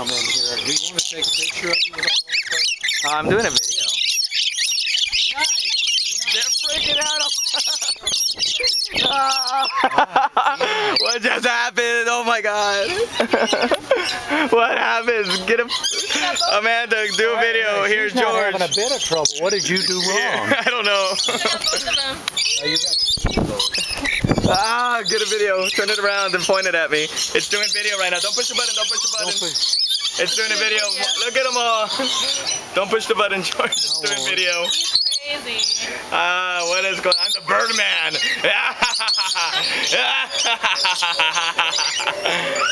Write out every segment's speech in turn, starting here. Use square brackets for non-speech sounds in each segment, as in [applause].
come in here. Do you want to take a picture of you with all those stuff? I'm doing a video. They're freaking out. Ah. [laughs] [laughs] what just happened? Oh my god. [laughs] [laughs] what happened? Get him. Amanda, do a video. Here's She's not George. having a bit of trouble. What did you do [laughs] wrong? I don't know. You [laughs] got ah, get a video. Turn it around and point it at me. It's doing video right now. Don't push the button. Don't push the button. Don't push- It's doing a video. Look at them all. Don't push the button, George. It's doing video. Crazy. Ah, what is going on? I'm the Birdman. [laughs]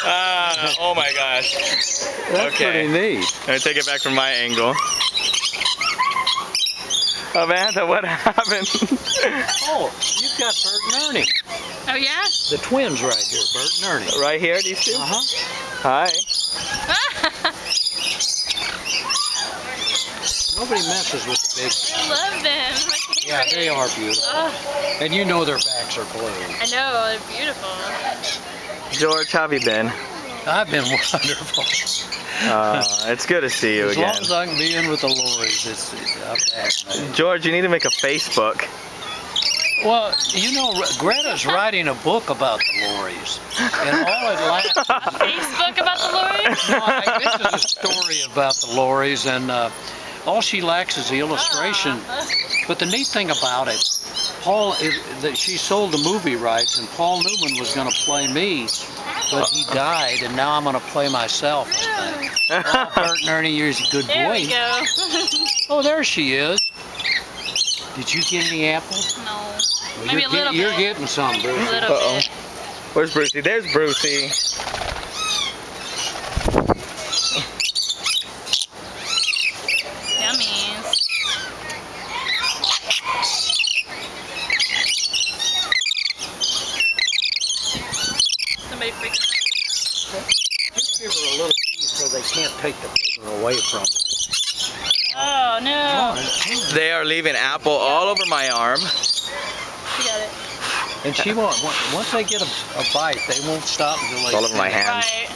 ah, oh my gosh. That's Okay. pretty neat. Let me take it back from my angle. Amanda, what [laughs] happened? Oh, you've got Bert and Ernie. Oh yeah? The twins right here, Bert and Ernie. right here, these two? Uh-huh. Hi. Nobody messes with the big I love them. Yeah, they are beautiful. Oh, And you know their backs are blue. I know, they're beautiful. George, how have you been? I've been [laughs] wonderful. Uh, it's good to see you as long again. as I can be in with the lories, it's, it's I'm happy. George, you need to make a Facebook. Well, you know, Greta's [laughs] writing a book about the lories, and all it lasts. [laughs] Facebook about the lories? No, I- this is a story about the lories, and uh, all she lacks is the illustration. But the neat thing about it, Paul, is that she sold the movie rights, and Paul Newman was going to play me, but he died, and now I'm going to play myself. I think. Oh, [laughs] Bert and Ernie, you're a good There boy. we go. [laughs] Oh, there she is. Did you get any apples? no. Well, Maybe you're, a little get- you're getting some, A Bruce. little Uh-oh. bit. Where's Brucey? There's Brucey. Somebody freaking out. Just give her a little piece so they can't take the big one away from her. Oh no. They are leaving apple all over my arm. You got it. And she won't, once they get a, a bite, they won't stop until they All over my hands. Right.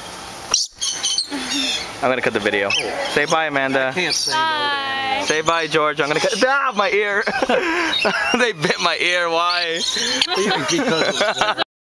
I'm gonna cut the video. Say bye, Amanda. Can't say no Bye. Say bye, George. I'm gonna cut. [laughs] Ah, my ear. [laughs] they bit my ear. Why?